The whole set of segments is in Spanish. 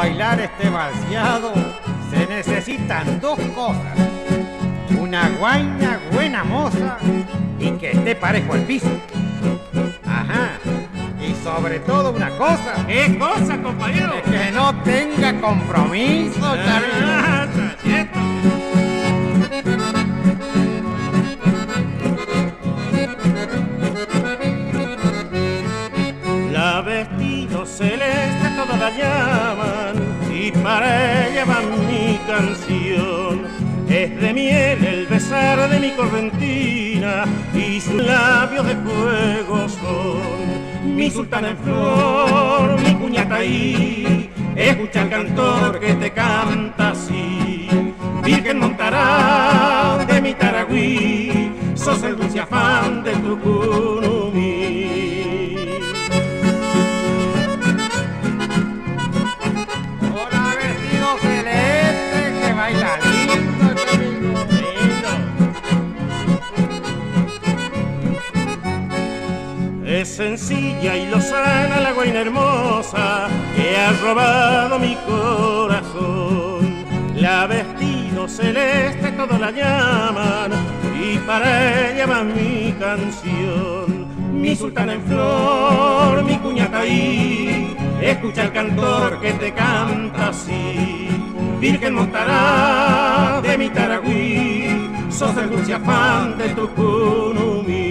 bailar este vaciado se necesitan dos cosas. Una guaina buena moza y que esté parejo al piso. Ajá. Y sobre todo una cosa. ¿Qué cosa, compañero? Es que no tenga compromiso. Ah. La vestido celeste toda llaman para ella va mi canción. Es de miel el besar de mi correntina y sus labios de fuego son. Mi sultana en flor, mi cuñata ahí, escucha el cantor que te canta así. Virgen montará de mi taragüí, sos el dulce afán de tu curumí. Es sencilla y lozana la guaina hermosa que ha robado mi corazón. La vestido celeste todos la llaman y para ella va mi canción. Mi sultana en flor, mi cuñata ahí, escucha el cantor que te canta así. Virgen montará de mi Taragüí, sos el dulce afán de tu punumí.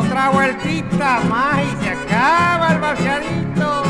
Otra vueltita más y se acaba el baciadito.